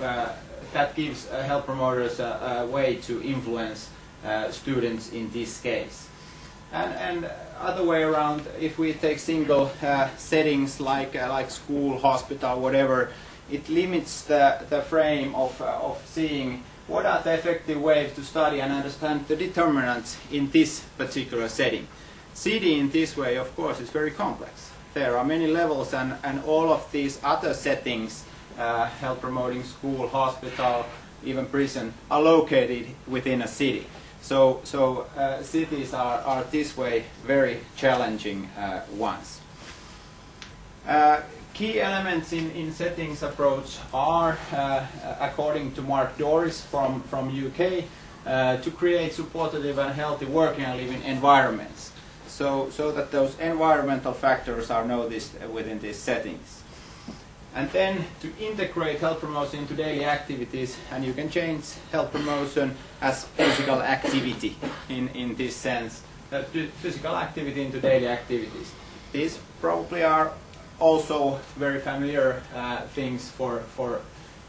uh, that gives uh, health promoters a, a, way to influence uh, students in this case. And, and other way around, if we take single uh, settings like uh, like school, hospital, whatever, it limits the, the frame of, uh, of seeing what are the effective ways to study and understand the determinants in this particular setting. CD in this way, of course, is very complex. There are many levels and, and all of these other settings, health promoting school, hospital, even prison, are located within a city. So, so uh, cities are, are this way very challenging uh, ones. Uh, key elements in, in settings approach are, uh, according to Mark Dooris from, from UK, uh, to create supportive and healthy working and living environments so, so that those environmental factors are noticed within these settings. And then to integrate health promotion into daily activities, and you can change health promotion as physical activity in, in this sense, uh, physical activity into daily activities. These probably are also very familiar uh, things for, for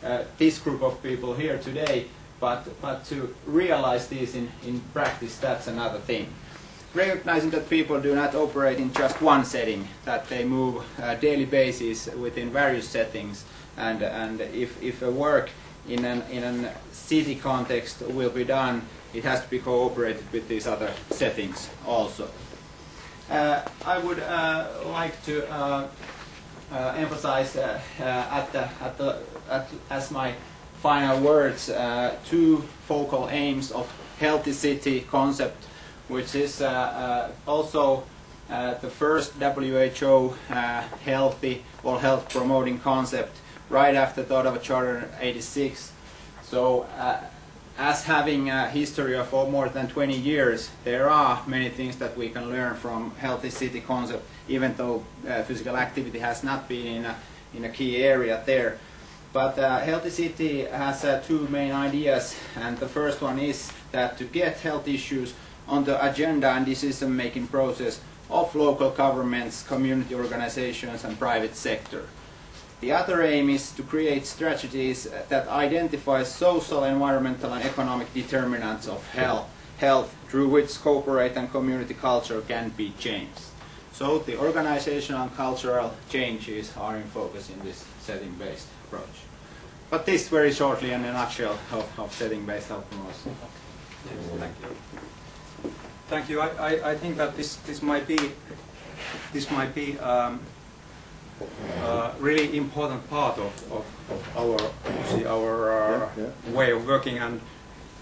uh, this group of people here today, but, but to realize these in, in practice, that's another thing recognizing that people do not operate in just one setting, that they move uh, daily basis within various settings, and, and if, if a work in an, in a city context will be done, it has to be cooperated with these other settings also. Uh, I would uh, like to uh, uh emphasize uh, at the, at the, at, as my final words two focal aims of healthy city concept which is uh, uh, also uh, the first WHO healthy or health promoting concept right after the Ottawa Charter 86. So as having a history of more than 20 years, there are many things that we can learn from healthy city concept, even though uh, physical activity has not been in a, in a key area there. But uh, Healthy City has uh, two main ideas, and the first one is that to get health issues on the agenda and decision-making process of local governments, community organizations and private sector. The other aim is to create strategies that identify social, environmental and economic determinants of health, health through which corporate and community culture can be changed. So the organizational and cultural changes are in focus in this setting-based approach. But this very shortly in a nutshell of, of setting-based health promotion. Thank you. Thank you. I, I, I, think that this, this might be this might be um, a really important part of, of, of our see our uh, yeah, yeah. way of working and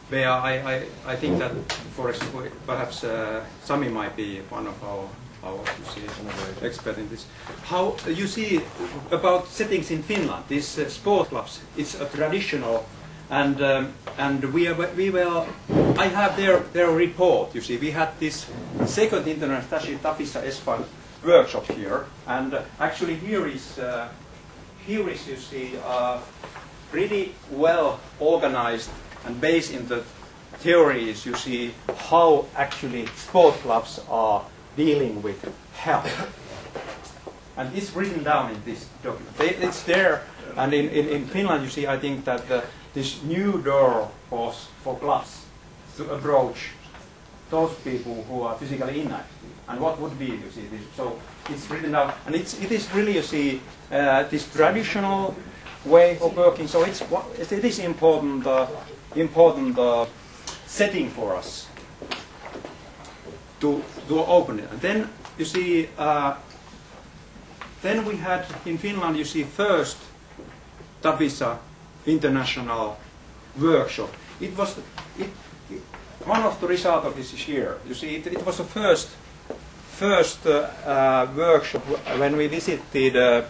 where I, I, I think that for example perhaps uh, Sami might be one of our our see, expert in this. How you see about settings in Finland? These uh, sport clubs. It's a traditional and um, and we are, we were I have their their report. You see, we had this second international TAFISA S5 workshop here, and uh, actually here is uh, here is you see uh, pretty well organized and based in the theories. You see how actually sport clubs are dealing with health. And it's written down in this document. It's there, and in, in, in Finland, you see, I think that the, this new door for, for clubs to approach those people who are physically inactive. And what would be, you see, this? So it's written down, and it's, it is really, you see, uh, this traditional way of working. So it's, it is important, uh, important uh, setting for us to, to open it. And then, you see, uh, then we had in Finland, you see, first TAFISA international workshop. It was it, one of the results of this is here. You see, it, it was the first first uh, uh, workshop when we visited uh,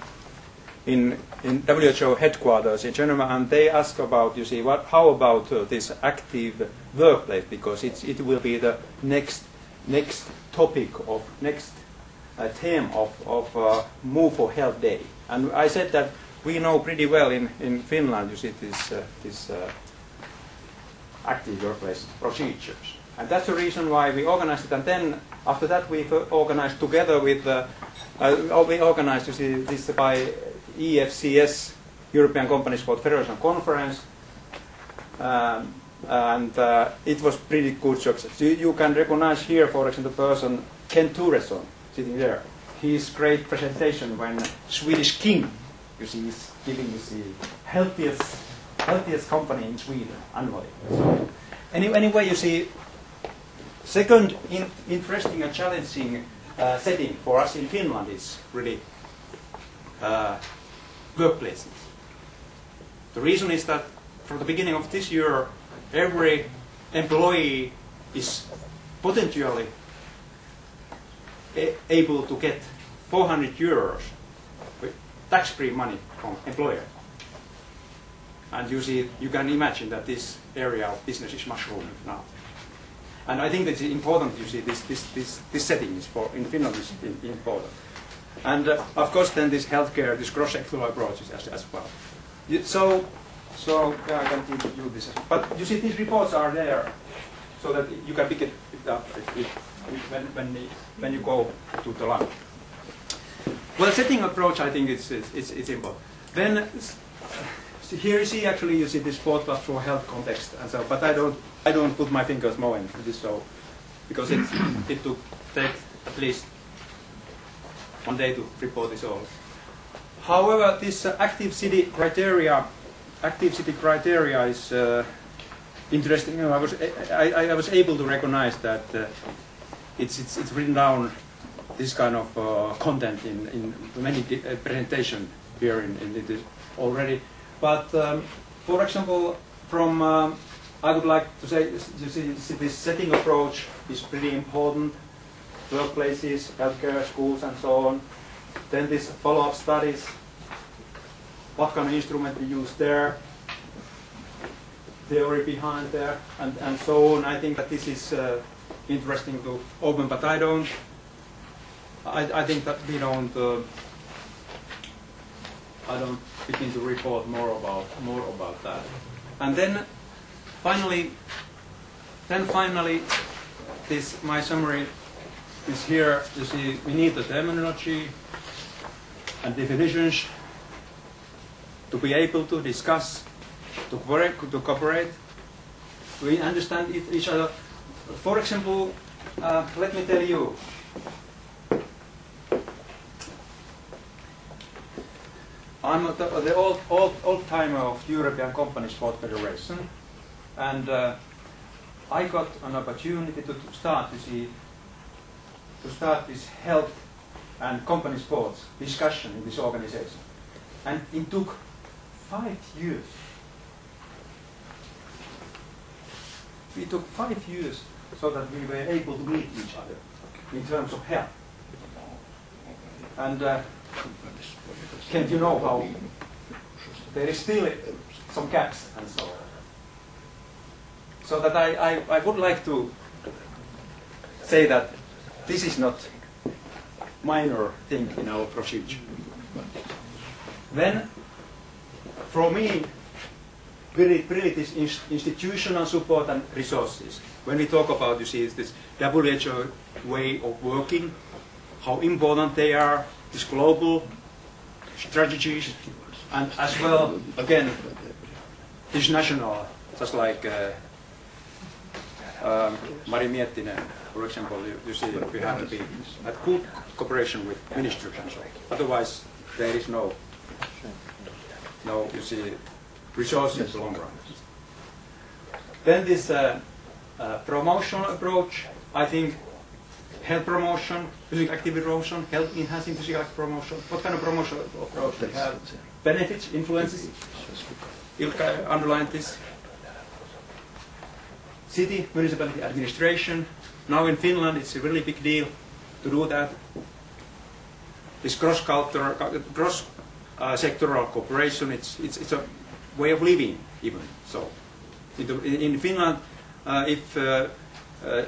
in in WHO headquarters in Geneva, and they asked about you see what how about uh, this active workplace because it it will be the next next topic of next uh, theme of of uh, Move for Health Day, and I said that we know pretty well in, in Finland, you see, this, this active workplace procedures. And that's the reason why we organized it. And then after that, we organized together with, uh, uh, we organized, you see, this by EFCS European Companies Sport Federation conference. Um, and uh, it was pretty good success. You, you can recognize here, for example, the person Ken Turesson sitting there. His great presentation when Swedish king, you see, is giving you see healthiest healthiest company in Sweden annually. So, any, anyway, you see, second in, interesting and challenging uh, setting for us in Finland is really uh, workplaces. The reason is that from the beginning of this year, every employee is potentially able to get 400 euros tax-free money from employer. And you see, you can imagine that this area of business is mushrooming now. And I think that it's important, you see, this, this, this, this setting is for, in Finland is important. And uh, of course then this healthcare, this cross-sectoral approach is as, as well. So, so yeah, I can give you this. But you see, these reports are there so that you can pick it up if, if, when, when, when you go to the lab. Well, setting approach, I think it's, it's, it's important. Then so here you see actually you see this sport plus for health context and so, but I don't I don't put my fingers more in this so because it it took take at least one day to report this all. However, this uh, active city criteria, active city criteria is uh, interesting. You know, I was I, I, was able to recognize that uh, it's, it's it's written down this kind of uh, content in in many uh, presentation here in, in this already. But um, for example, from um, I would like to say, you see, this setting approach is pretty important. Workplaces, healthcare, schools, and so on. Then this follow-up studies. What kind of instrument we use there? Theory behind there, and, and so on. I think that this is uh, interesting to open, but I don't. I, I think that we don't. Uh, I don't begin to report more about more about that. And then finally, then finally, this my summary is here. You see, we need the terminology and definitions to be able to discuss, to cooperate, to cooperate, to understand each other. For example, uh, let me tell you, I'm the, the old, old, old timer of European Company Sport Federation, and uh, I got an opportunity to, to start to see to start this health and company sports discussion in this organization, and it took five years. It took five years so that we were able to meet each other in terms of health. And uh, can't you know how there is still some gaps and so on? So that I, I, I would like to say that this is not minor thing in our procedure. Then, for me, really this institutional support and resources. When we talk about, you see, this WHO way of working, how important they are, this global strategies, and as well, again, international, just like uh, um, Mari Miettinen, for example, you, you, see we have to be at good cooperation with ministers and so Otherwise, there is no, no, you see, resources in the long run. Then this uh, uh, promotional approach, I think health promotion, physical activity promotion, health enhancing physical activity promotion. What kind of promotion approach we? Benefits, influences. Ilkka underlined this. City, municipality administration. Now in Finland, it's a really big deal to do that. This cross-cultural, cross-sectoral uh, cooperation, it's, it's, it's a way of living even. So in, in Finland, uh, if uh, uh,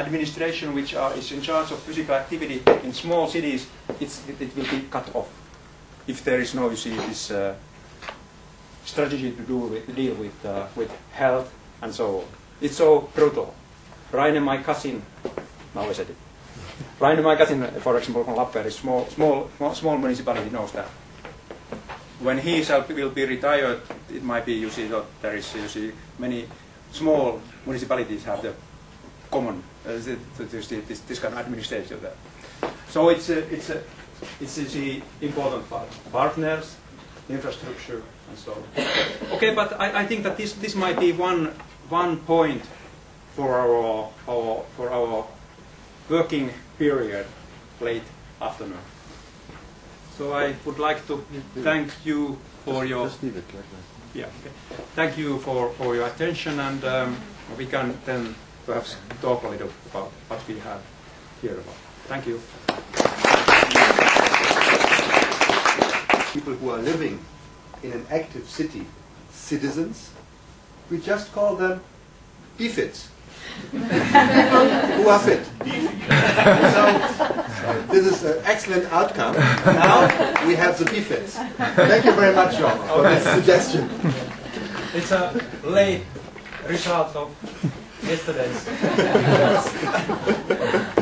administration which are, is in charge of physical activity in small cities, it, it will be cut off if there is no, you see, this uh, strategy to do with, deal with, with health and so on. It's so brutal. Raine, my cousin, now I said it. Raine, my cousin, for example, from Lappeenranta, small, small, small municipality, knows that. when he shall will be retired, it might be you see that there is you see many small municipalities have the common uh, the, this, this kind of administration there. So it's a, it's a it's a, the important part. Partners, infrastructure, and so on. Okay, but I, I think that this this might be one one point for our, our for our working period late afternoon. So I would like to thank you for your Just leave it like that. yeah. Okay. Thank you for, for your attention, and um, we can then perhaps talk a little about what we have here about. Thank you. People who are living in an active city, citizens, we just call them BFITs. who are fit. so, this is an excellent outcome. Now we have the BFITs. Thank you very much, John, for this suggestion. It's a late result of yesterday's.